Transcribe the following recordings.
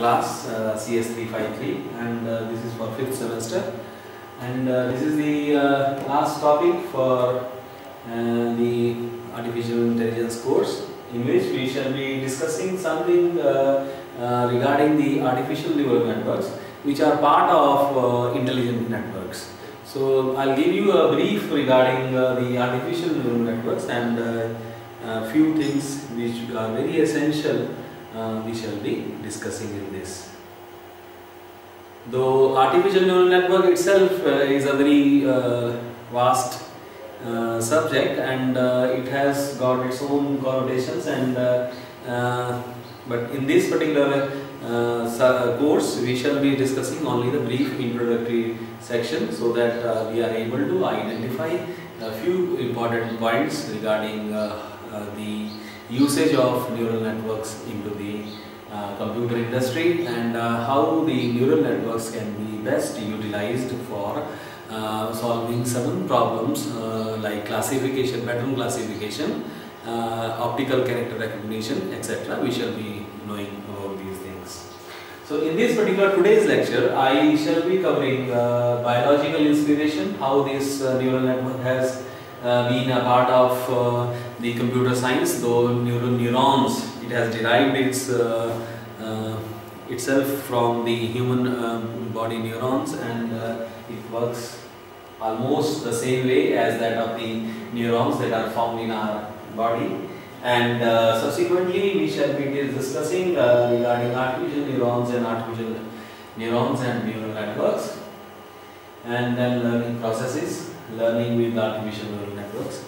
class uh, CS353 and uh, this is for fifth semester and uh, this is the uh, last topic for uh, the artificial intelligence course in which we shall be discussing something uh, regarding the artificial neural networks which are part of intelligent networks. So I'll give you a brief regarding the artificial neural networks and a few things which are very essential uh, we shall be discussing in this. Though artificial neural network itself uh, is a very uh, vast uh, subject and it has got its own connotations and but in this particular uh, course we shall be discussing only the brief introductory section so that uh, we are able to identify a few important points regarding uh, the usage of neural networks into the uh, computer industry and uh, how the neural networks can be best utilized for uh, solving certain problems uh, like classification, pattern classification, uh, optical character recognition, etc. We shall be knowing about these things. So in this particular today's lecture, I shall be covering uh, biological inspiration, how this neural network has been a part of uh, the computer science, though neural neurons, it has derived its uh, uh, itself from the human um, body neurons and uh, it works almost the same way as that of the neurons that are found in our body. And uh, subsequently we shall be discussing uh, regarding artificial neurons and artificial neurons and neural networks and then learning processes learning with artificial neural networks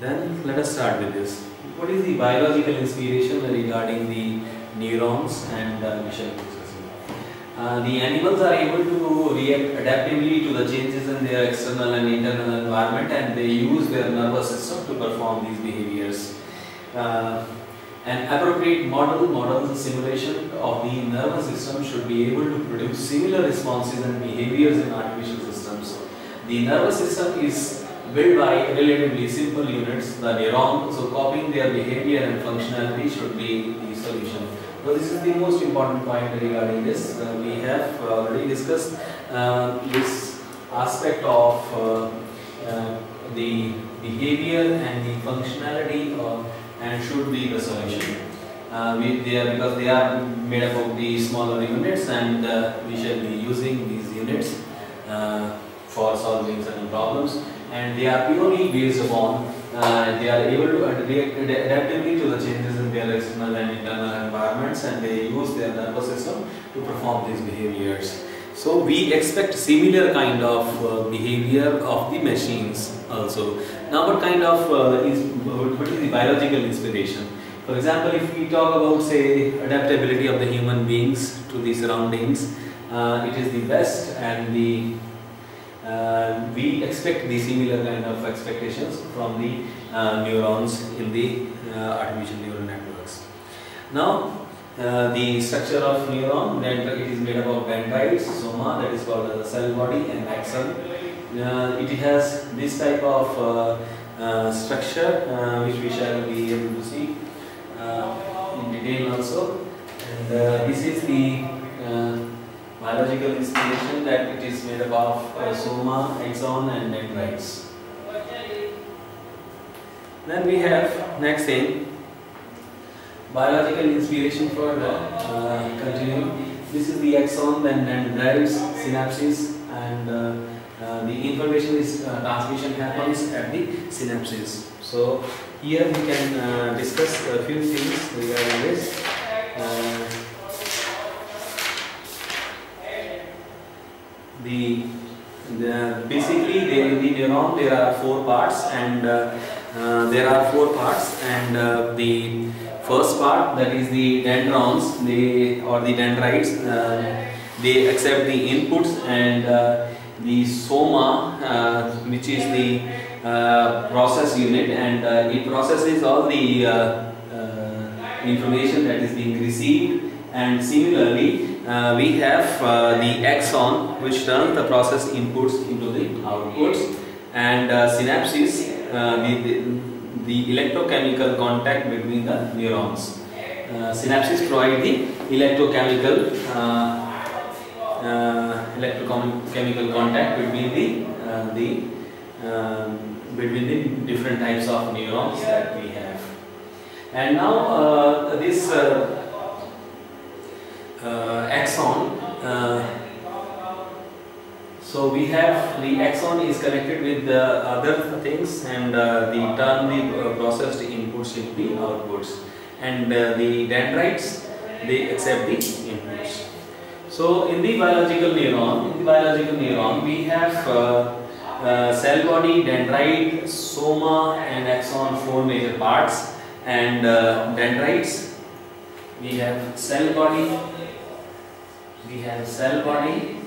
then let us start with this what is the biological inspiration regarding the neurons and uh, be discussing uh, the animals are able to react adaptively to the changes in their external and internal environment and they use their nervous system to perform these behaviors. Uh, an appropriate model models simulation of the nervous system should be able to produce similar responses and behaviors in artificial systems. The nervous system is built by relatively simple units, the neuron, so copying their behavior and functionality should be the solution. So this is the most important point regarding this. Uh, we have already discussed uh, this aspect of uh, uh, the behavior and the functionality of, and should be the solution. Uh, we, they are, because they are made up of the smaller units and uh, we shall be using these units uh, for solving certain problems and they are purely based upon uh, they are able to react adaptively to the changes in their external and internal environments and they use their nervous system to perform these behaviors. So we expect similar kind of uh, behavior of the machines also. Now what kind of uh, is, what is the biological inspiration? For example, if we talk about say adaptability of the human beings to the surroundings, uh, it is the best and the uh, we expect the similar kind of expectations from the uh, neurons in the uh, artificial neural networks. Now, uh, the structure of neuron, it is made up of dendrites, soma, that is called the cell body, and axon. Uh, it has this type of uh, structure, which we shall be able to see in detail also. And this is the biological inspiration that it is made up of uh, soma, axon and dendrites. Then we have next thing biological inspiration for the uh, continuum. This is the axon, then dendrites, synapses, and uh, uh, the information is uh, transmission happens at the synapses. So here we can uh, discuss a few things regarding this. Uh, the, the basically there are four parts and uh, uh, there are four parts and uh, the first part that is the dendrons they or the dendrites they accept the inputs and the soma which is the process unit and it processes all the information that is being received and similarly uh, we have uh, the axon which turns the process inputs into the outputs and uh, synapses uh, the, the, the electrochemical contact between the neurons. Uh, synapses provide the electrochemical uh, uh, electrochemical contact between the uh, the um, between the different types of neurons that we have. And now this axon. So we have the axon is connected with the other things and uh, the turn the uh, processed inputs into the outputs and uh, the dendrites they accept the inputs. So in the biological neuron, in the biological neuron we have uh, uh, cell body, dendrite, soma and axon four major parts and uh, dendrites we have cell body, we have cell body,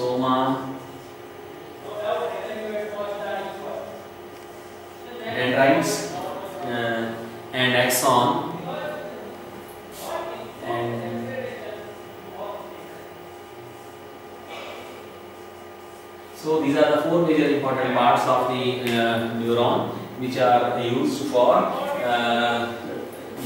soma, dendrites uh, and axon so these are the four major important parts of the uh, neuron which are used for uh,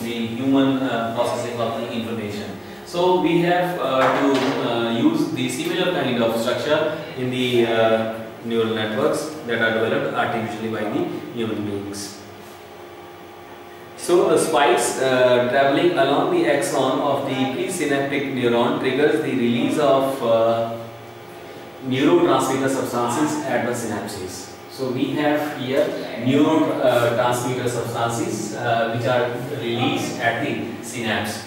the human uh, processing of the information. So we have uh, to uh, use the similar kind of structure in the uh, neural networks that are developed artificially by the human beings. So the spikes uh, traveling along the axon of the presynaptic neuron triggers the release of uh, neurotransmitter substances at the synapses. So we have here neurotransmitter substances uh, which are released at the synapse.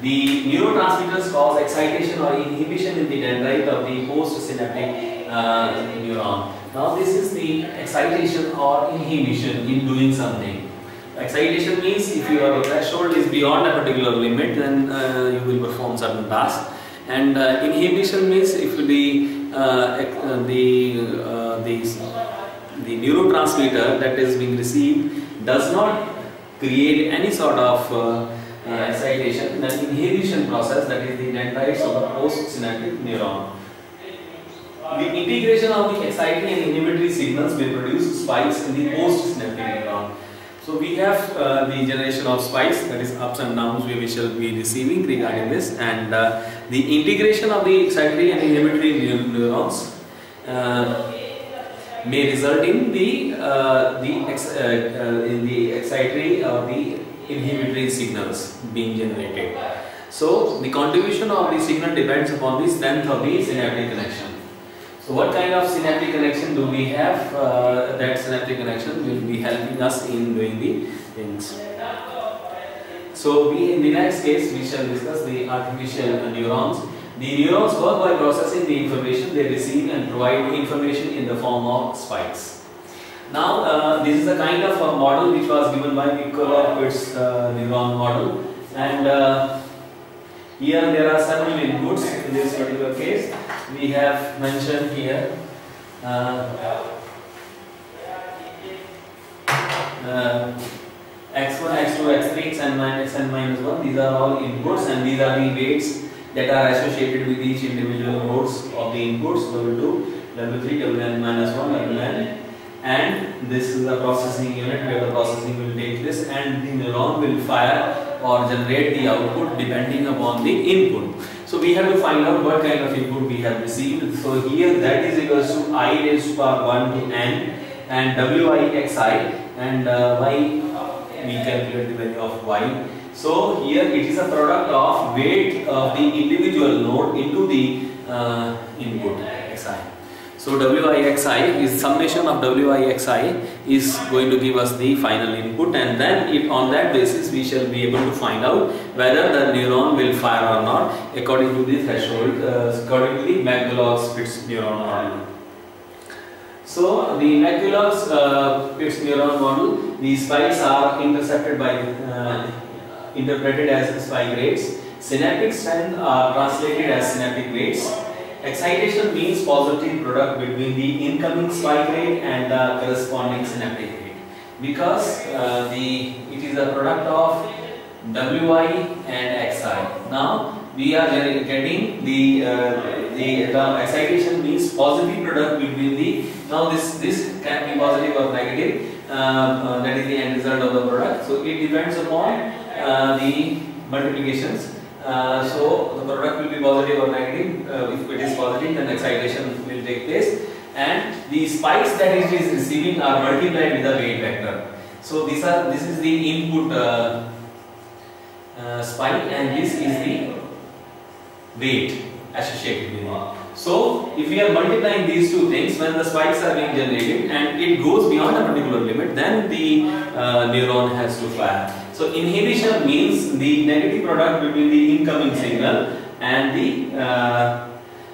The neurotransmitters cause excitation or inhibition in the dendrite of the postsynaptic uh, neuron. Now this is the excitation or inhibition in doing something. Excitation means if your threshold is beyond a particular limit then uh, you will perform certain tasks and uh, inhibition means if the uh, the uh, the the neurotransmitter that is being received does not create any sort of uh, excitation, then inhibition process that is the dendrites of the postsynaptic neuron. The integration of the exciting and inhibitory signals will produce spikes in the postsynaptic neuron. So we have uh, the generation of spikes that is ups and downs we shall be receiving regarding this and uh, the integration of the excitatory and inhibitory neurons uh, may result in the uh, the uh, uh, in the excitatory or the inhibitory signals being generated. So the contribution of the signal depends upon the strength of the synaptic connection. So what kind of synaptic connection do we have? Uh, that synaptic connection will be helping us in doing the things. So we, in the next case we shall discuss the artificial neurons. The neurons work by processing the information they receive and provide information in the form of spikes. Now, uh, this is a kind of a model which was given by McCulloch-Pitts uh, neuron model. And uh, here there are several inputs in this particular case. We have mentioned here uh, uh, x1, x2, x3, xn minus, xn minus 1 these are all inputs and these are the weights that are associated with each individual nodes of the inputs. W2, w3, wn minus 1, wn and this is the processing unit where the processing will take place and the neuron will fire or generate the output depending upon the input. So we have to find out what kind of input we have received. So here that is equals to i raised to power 1 to n and wixi and uh, y we calculate the value of y. So here it is a product of weight of the individual node into the uh, input. So Wixi is summation of Wixi is going to give us the final input and then it, on that basis we shall be able to find out whether the neuron will fire or not according to the threshold uh, according to the neuron model. So the McCulloch-Pitts uh, neuron model, the spikes are intercepted by uh, interpreted as spike rates. Synaptic strength are translated as synaptic rates Excitation means positive product between the incoming spike rate and the corresponding synaptic rate because uh, the it is a product of Wi and Xi. Now we are getting the, uh, the the excitation means positive product between the now this this can be positive or negative uh, that is the end result of the product. So it depends upon uh, the multiplications. Uh, so the product will be positive or negative. Uh, if it is positive, then excitation will take place, and the spikes that it is receiving are multiplied with the weight vector. So these are this is the input uh, uh, spike, and this is the weight associated with it. So if we are multiplying these two things, when the spikes are being generated and it goes beyond a particular limit, then the uh, neuron has to fire. So inhibition means the negative product between the incoming signal and the uh,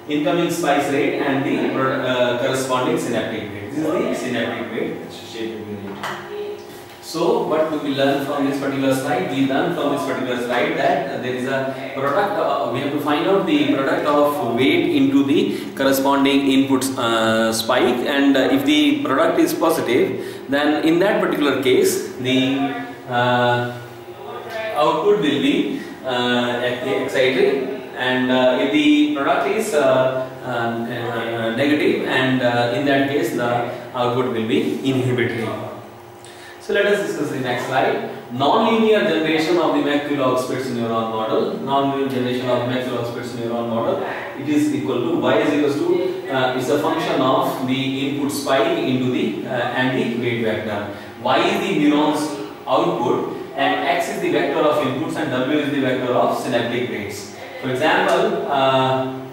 incoming spike rate and the uh, corresponding synaptic rate. This is the synaptic rate it. So what do we learn from this particular slide? We learn from this particular slide that there is a product, uh, we have to find out the product of weight into the corresponding input uh, spike and if the product is positive then in that particular case the output will be uh, excited and uh, if the product is negative and in that case the output will be inhibitory. So let us discuss the next slide. Non-linear generation of the McCulloch-Spitz neuron model. Non-linear generation of McCulloch-Spitz neuron model. It is equal to y is equals to uh, is a function of the input spike into the uh, and the weight vector. Y is the neuron's output and x is the vector of inputs and w is the vector of synaptic rates. For example, uh,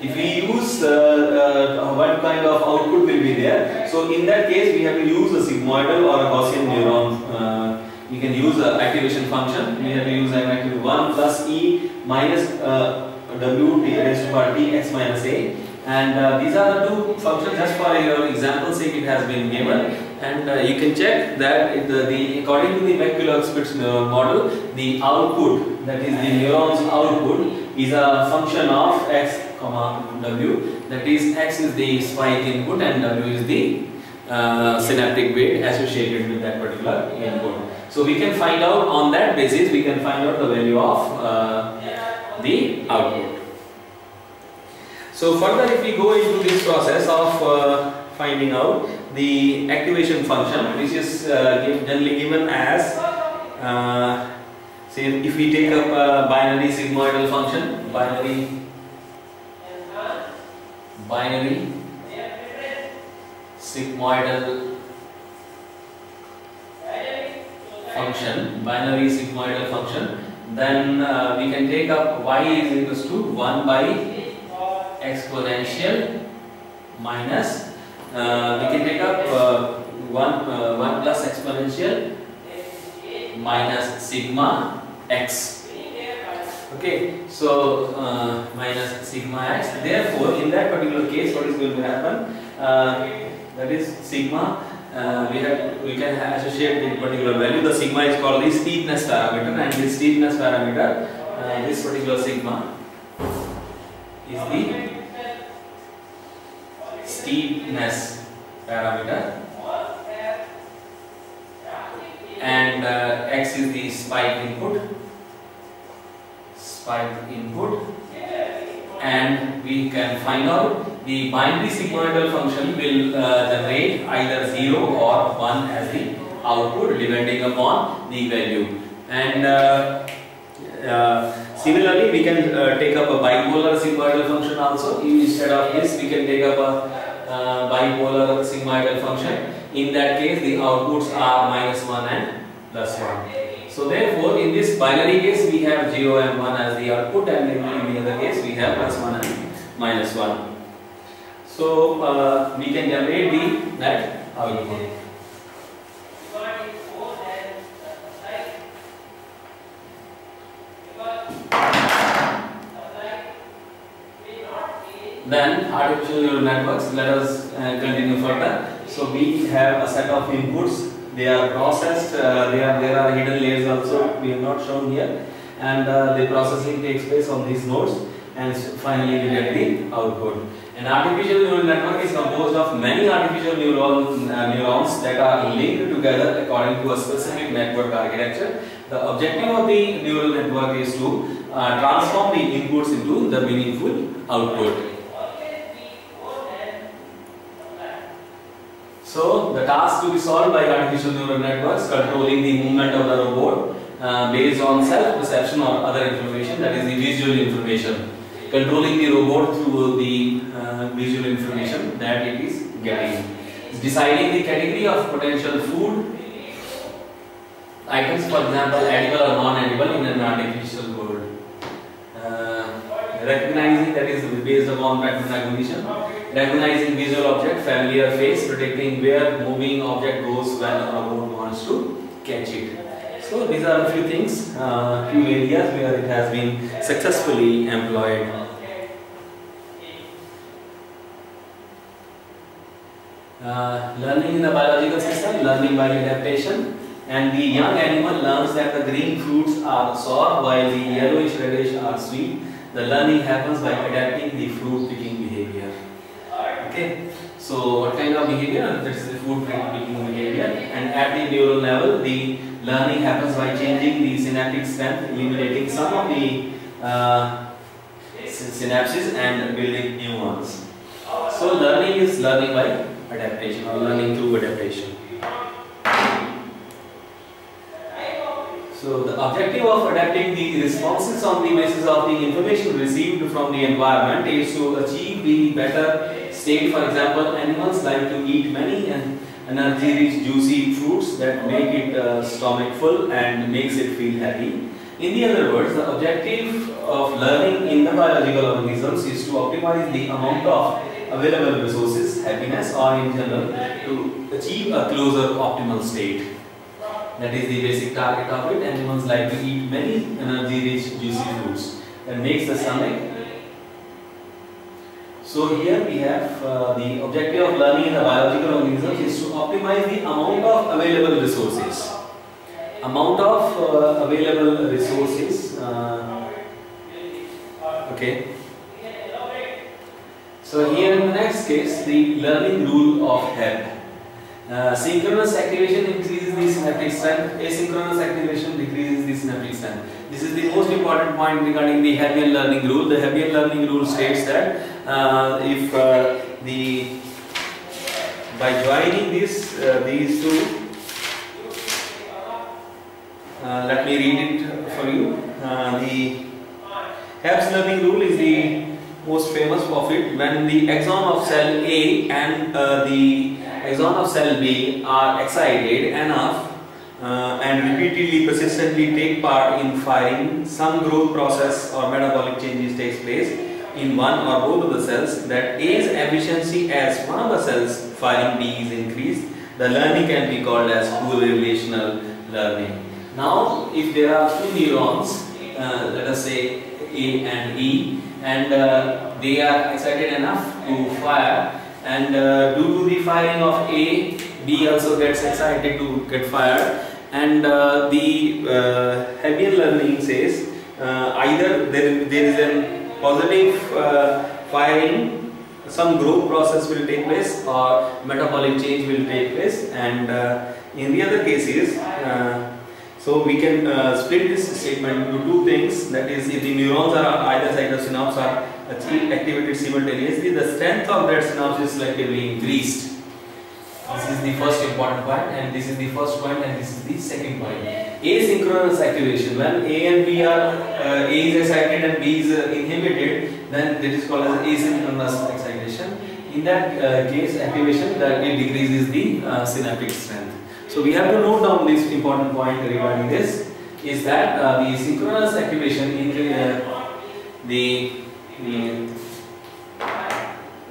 if we use uh, uh, what kind of output will be there. So in that case we have to use a sigmoidal or a Gaussian neuron. Uh, we can use an activation function. We have to use an activity 1 plus e minus uh, w t raised to power t x minus a. And uh, these are the two functions just for your example sake it has been given. And uh, you can check that it, the, the, according to the McCulloch-Spitz model, the output, that is the neuron's output, is a function of x comma w that is x is the spike input and w is the uh, synaptic weight associated with that particular input. So we can find out on that basis we can find out the value of uh, the output. So further if we go into this process of uh, finding out the activation function which is uh, generally given as uh, say if we take up a binary sigmoidal function binary binary sigmoidal function, binary sigmoidal function, then uh, we can take up y is equals to 1 by exponential minus, uh, we can take up uh, 1, uh, 1 plus exponential minus sigma x Okay, so uh, minus sigma x. Therefore, in that particular case, what is going to happen? Uh, that is sigma. Uh, we have we can associate the particular value. The sigma is called the steepness parameter, and this steepness parameter, this particular sigma, is the steepness parameter, and uh, x is the spike input. Spike input. And we can find out the binary sigmoidal function will uh, generate either 0 or 1 as the output depending upon the value. And uh, uh, similarly we can uh, take up a bipolar sigmoidal function also. Instead of this we can take up a uh, bipolar sigmoidal function in that case the outputs are minus 1 and plus 1 so therefore, in this binary case, we have 0 and 1 as the output and in the other case, we have plus 1 and minus 1. So uh, we can generate the that output. Then artificial neural networks, let us uh, continue further. So we have a set of inputs they are processed, uh, they are, there are hidden layers also, we have not shown here and uh, the processing takes place on these nodes and finally we get the output. An artificial neural network is composed of many artificial uh, neurons that are linked together according to a specific network architecture. The objective of the neural network is to uh, transform the inputs into the meaningful output. So the task to be solved by artificial neural networks controlling the movement of the robot uh, based on self-perception or other information that is the visual information. Controlling the robot through the uh, visual information that it is getting. Deciding the category of potential food items, for example, edible or non-edible in an artificial world. Uh, recognizing that is based upon pattern recognition. Recognizing visual object, familiar face, predicting where moving object goes when a robot wants to catch it. So these are a few things, uh, few areas where it has been successfully employed. Uh, learning in the biological system, learning by adaptation, and the young animal learns that the green fruits are sour while the yellowish reddish are sweet. The learning happens by adapting the fruit picking. Okay, so what kind of behavior? That's the food picking behavior, and at the neural level, the learning happens by changing the synaptic strength, eliminating some of the uh, synapses and building new ones. So learning is learning by adaptation or learning through adaptation. So the objective of adapting the responses on the basis of the information received from the environment is to achieve the better state. For example, animals like to eat many and energy-rich juicy fruits that make it uh, stomach full and makes it feel happy. In the other words, the objective of learning in the biological organisms is to optimize the amount of available resources, happiness or in general to achieve a closer optimal state. That is the basic target of it. Animals like to eat many energy-rich juicy fruits that makes the stomach. So here we have uh, the objective of learning in the biological organisms is to optimize the amount of available resources. Amount of uh, available resources. Uh, okay. So here in the next case, the learning rule of Hebb. Uh, synchronous activation increases the synaptic strength, asynchronous activation decreases the synaptic strength. This is the most important point regarding the Hebbian learning rule. The Hebbian learning rule states that uh, if uh, the by joining this uh, these two, uh, let me read it for you. the Hebb's learning rule is the most famous of it when the axon of cell A and the axon of cell B are excited enough uh, and repeatedly persistently take part in firing, some growth process or metabolic changes takes place in one or both of the cells that A's efficiency as one of the cells firing B is increased. The learning can be called as correlational learning. Now, if there are two neurons, uh, let us say A and E, and uh, they are excited enough to fire, and uh, due to the firing of A, B also gets excited to get fired. And uh, the uh, Hebbian learning says uh, either there, there is a positive uh, firing, some growth process will take place or metabolic change will take place. And uh, in the other cases so we can uh, split this statement into two things that is if the neurons are either side of synapse are activated simultaneously the strength of that synapse is selectively increased. This is the first important point and this is the first point and this is the second point. Asynchronous activation when A and B are uh, A is excited and B is uh, inhibited then that is called as asynchronous excitation. In that uh, case activation that it decreases the synaptic strength. So we have to note down this important point regarding this is that uh, the synchronous activation in uh, the, the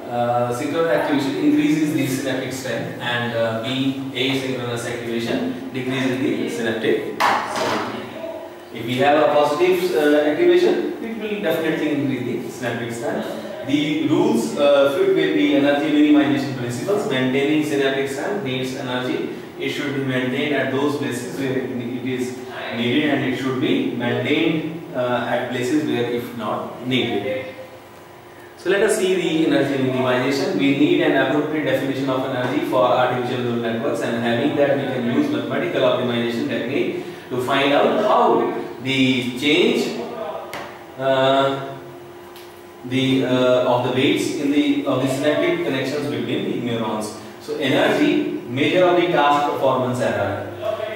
uh, synchronous activation increases the synaptic strength and uh, B asynchronous activation decreases the synaptic strength. If we have a positive uh, activation, it will definitely increase the synaptic strength. The rules uh, fit with the energy minimization principles. Maintaining synaptic strength needs energy it should be maintained at those places where it is needed and it should be maintained uh, at places where if not needed. So let us see the energy minimization. We need an appropriate definition of energy for artificial neural networks and having that we can use mathematical optimization technique to find out how the change uh, the uh, of the weights in the of the synaptic connections between the neurons So energy, measure of the task performance error.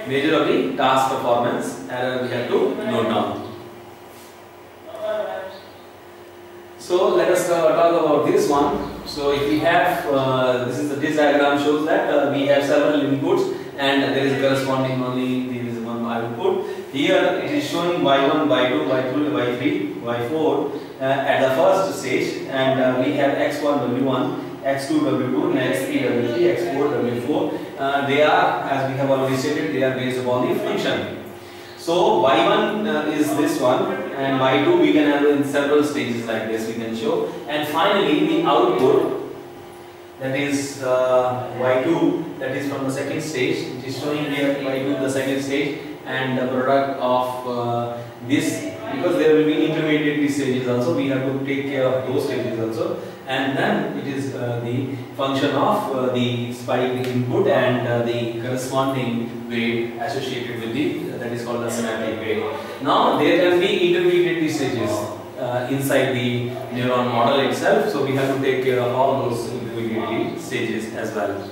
Measure of the task performance error we have to note down. So let us uh, talk about this one. So if we have, uh, this is the this diagram shows that uh, we have several inputs and there is corresponding only there is one output. Here it is showing y1, y2, y3, y3, y4 uh, at the first stage and uh, we have x1, w1, x2, w2, and x3, w3, x4, w4. Uh, they are, as we have already stated, they are based upon the function. So y1 uh, is this one and y2 we can have in several stages like this we can show and finally the output that is uh, y2 that is from the second stage it is showing here y2 the second stage and the product of uh, this because there will be intermediate stages also we have to take care of those stages also and then it is uh, the function of uh, the spike input and uh, the corresponding weight associated with the that is called the synaptic weight. Now there can be intermediate stages uh, inside the neuron model itself so we have to take care of all those intermediate stages as well.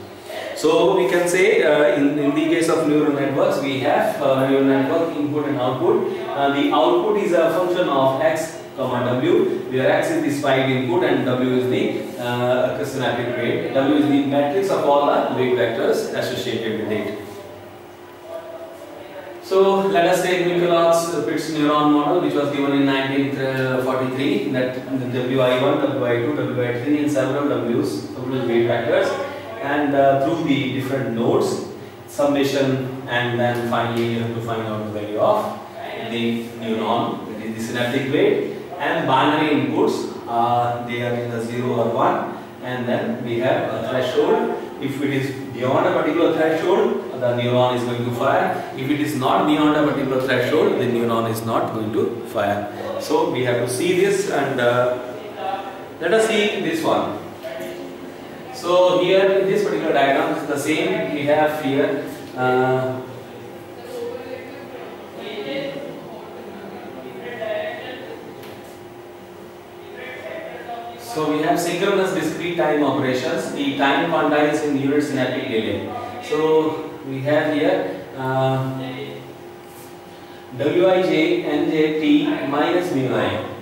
So we can say uh, in, in the case of neural networks we have uh, neural network input and output. Uh, the output is a function of x comma w where x is the spike input and w is the uh, synaptic weight. W is the matrix of all the weight vectors associated with it. So let us take McCulloch's Pitts neuron model which was given in 1943 that WI1, WI2, WI3 and several W's, several weight vectors and uh, through the different nodes summation and then finally you have to find out the value of the neuron that is the synaptic weight and binary inputs uh, they are in the 0 or 1 and then we have a threshold. If it is beyond a particular threshold the neuron is going to fire. If it is not beyond a particular threshold the neuron is not going to fire. So we have to see this and uh, let us see this one so here in this particular diagram is the same we have here uh, So we have synchronous discrete time operations. The time quantized in unit synaptic delay. So we have here uh, Wij Nj T minus mu i.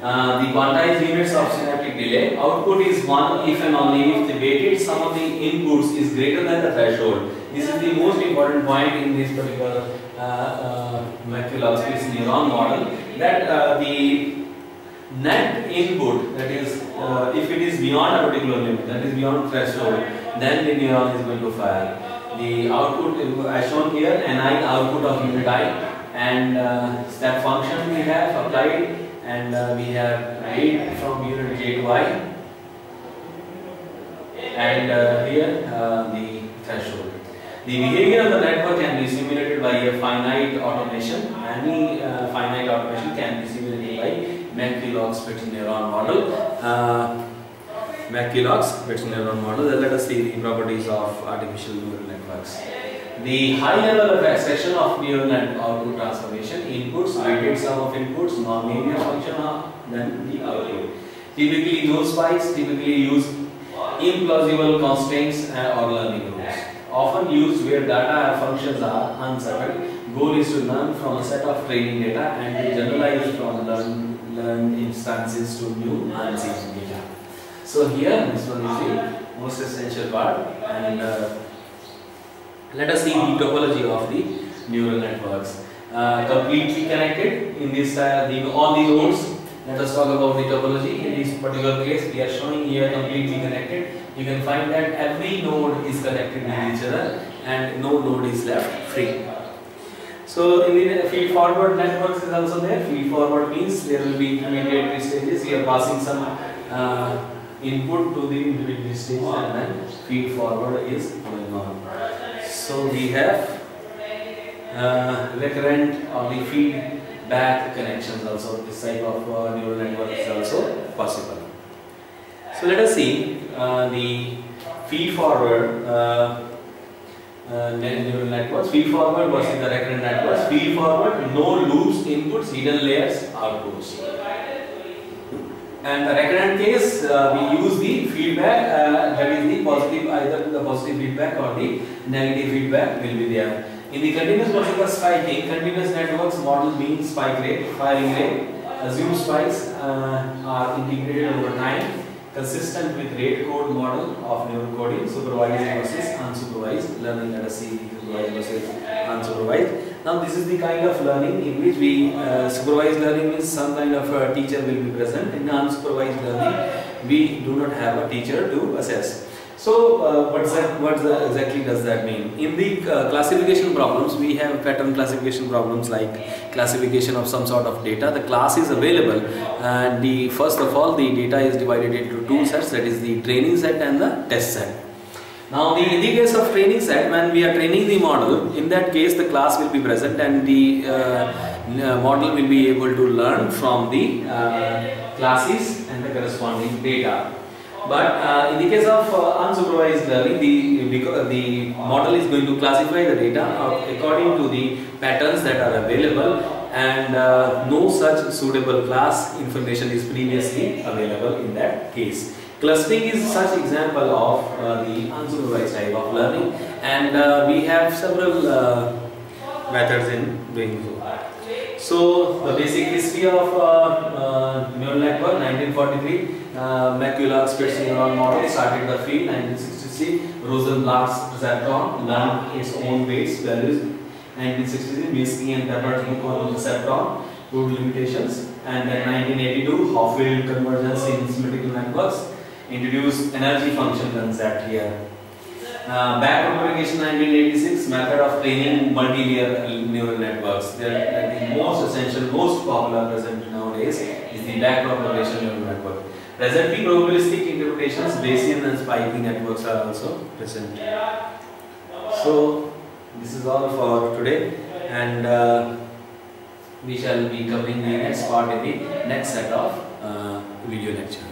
Uh, the quantized units of synaptic delay. Output is 1 if and only if the weighted sum of the inputs is greater than the threshold. This is the most important point in this particular uh, uh, neuron model that uh, the net input that is uh, if it is beyond a particular limit that is beyond threshold then the neuron is going to fire. The output as shown here ni output of unit i and uh, step function we have applied and uh, we have 8 from unit J to I and uh, here uh, the threshold. The behavior of the network can be simulated by a finite automation. Any uh, finite automation can be simulated by McCulloch's neuron model. Uh, McCulloch's neuron model. Let us see the properties of artificial neural networks. The high level of abstraction of neural net output transformation inputs, weighted sum of inputs, nonlinear function then the output. Typically those spikes typically use implausible constraints or learning rules. Often used where data functions are uncertain. Goal is to learn from a set of training data and to generalize from learned, learned instances to new unseen data. So here this one is the most essential part and uh, let us see the topology of the neural networks. Uh, completely connected in this uh, the, all the nodes. Let us talk about the topology. In this particular case, we are showing here completely connected. You can find that every node is connected with each other and no node is left free. So in the feed forward networks is also there. Feed forward means there will be intermediate stages. We are passing some uh, input to the intermediate stage and then feed forward is going on. So we have uh, recurrent or the feedback connections also. This type of uh, neural network is also possible. So let us see uh, the feed forward uh, uh, neural networks. Feed forward versus the recurrent networks. Feed forward, no loops, inputs, hidden layers, outputs. And the recurrent case, uh, we use the feedback, uh, that is the positive, either the positive feedback or the negative feedback will be there. In the continuous vertical spiking, continuous networks model mean spike rate, firing rate, assume spikes uh, are integrated over time, consistent with rate code model of neural coding, supervised versus unsupervised learning. Let us see supervised versus unsupervised. Now this is the kind of learning in which we uh, supervised learning means some kind of a teacher will be present. In unsupervised learning, we do not have a teacher to assess. So uh, what's that, what the, exactly does that mean? In the uh, classification problems, we have pattern classification problems like classification of some sort of data. The class is available and the first of all the data is divided into two sets that is the training set and the test set. Now the, in the case of training set, when we are training the model, in that case the class will be present and the uh, uh model will be able to learn from the uh, classes and the corresponding data. But uh, in the case of uh, unsupervised learning, the, the model is going to classify the data according to the patterns that are available and uh, no such suitable class information is previously available in that case. Clustering is such example of uh, the unsupervised type of learning. And uh, we have several uh, methods in doing so. So the basic history of uh, uh, neural network 1943 uh, Macula-Spitz neuron model started the field 1963 Rosenblatt's perceptron learned its own weights values 1963 Minsky and Papert's book on perceptron proved limitations. And then 1982 Hopfield convergence in symmetrical networks introduced energy function concept here. Uh, backpropagation 1986 method of training multi-layer neural networks. They are the most essential, most popular present nowadays is the backpropagation neural network. Presently, probabilistic interpretations, Bayesian and spiking networks are also present. So, this is all for today and uh, we shall be covering the next part in the next set of uh, video lecture.